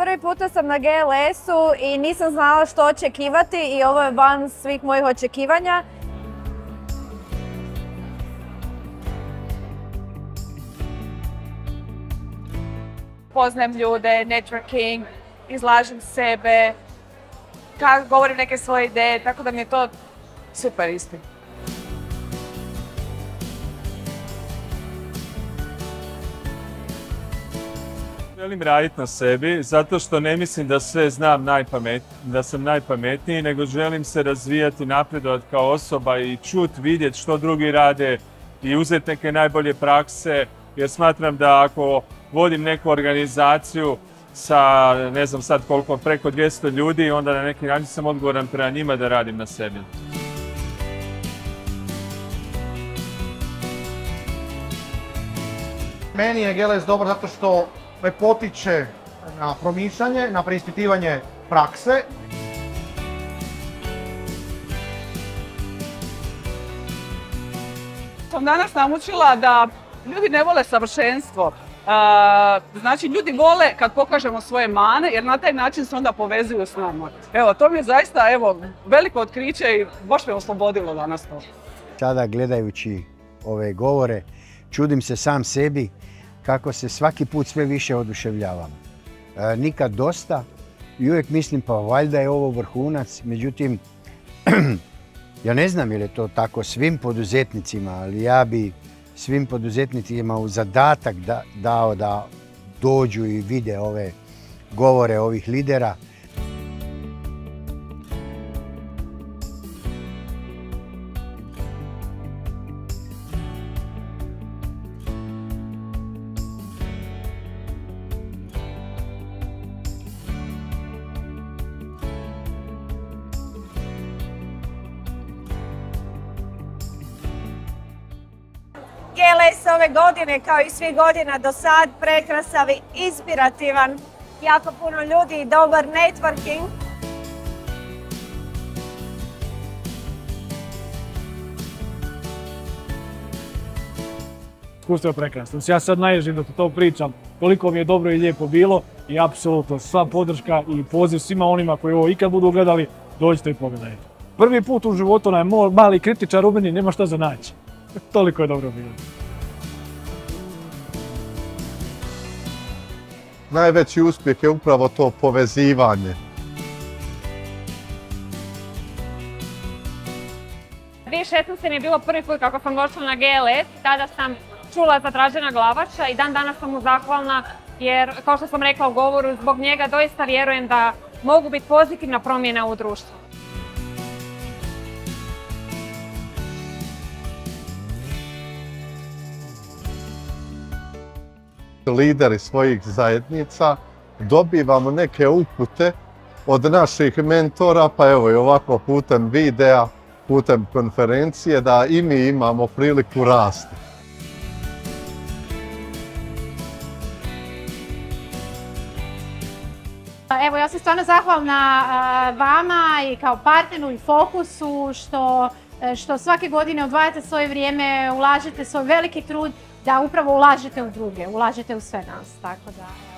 prvi puta sam na GLS-u i nisam znala što očekivati i ovo je van svih mojih očekivanja. Poznajem ljude, networking, izlažem sebe, govorim neke svoje ideje, tako da mi je to super isti. Želim raditi na sebi zato što ne mislim da sve znam da sam najpametniji, nego želim se razvijati, napredovati kao osoba i čut, vidjeti što drugi rade i uzeti neke najbolje prakse, jer smatram da ako vodim neku organizaciju sa, ne znam sad koliko, preko 200 ljudi, onda na neki način sam odgovoran prema njima da radim na sebi. Meni je GLS dobro zato što me potiče na promišljanje, na preispitivanje prakse. Sam danas naučila da ljudi ne vole savršenstvo. Znači, ljudi vole kad pokažemo svoje mane, jer na taj način se onda povezuju s nama. Evo, to mi je zaista evo, veliko otkriće i baš me oslobodilo danas to. Sada gledajući ove govore, čudim se sam sebi kako se svaki put sve više oduševljavam. E, nikad dosta i uvijek mislim pa valjda je ovo vrhunac, međutim ja ne znam je li to tako svim poduzetnicima, ali ja bi svim poduzetnicima u zadatak dao da dođu i vide ove govore ovih lidera GLS ove godine, kao i svih godina do sad, prekrasav i inspirativan. Jako puno ljudi i dobar networking. Iskustvo je prekrasno. Ja sad naježim da to pričam koliko mi je dobro i lijepo bilo i apsolutno sva podrška i poziv svima onima koji ovo ikad budu gledali, dođite i pogledajte. Prvi put u životu onaj mali kritičar u meni nema šta za naći. Toliko je dobro bilo. Najveći uspjeh je upravo to povezivanje. 2016. mi je bilo prvi put kako sam došla na GLS, tada sam čula za Dražena Glavača i dan danas sam mu zahvalna jer, kao što sam rekla u govoru, zbog njega doista vjerujem da mogu biti pozitivna promjena u društvu. Lideri svojih zajednica, dobivamo neke upute od naših mentora, pa evo i ovako putem videa, putem konferencije, da i mi imamo priliku rasti. Evo, ja sam stvarno zahvalna vama i kao partneru i Fokusu što, što svake godine odvajate svoje vrijeme, ulažete svoj veliki trud da upravo ulažete u druge, ulažete u sve nas. Tako da...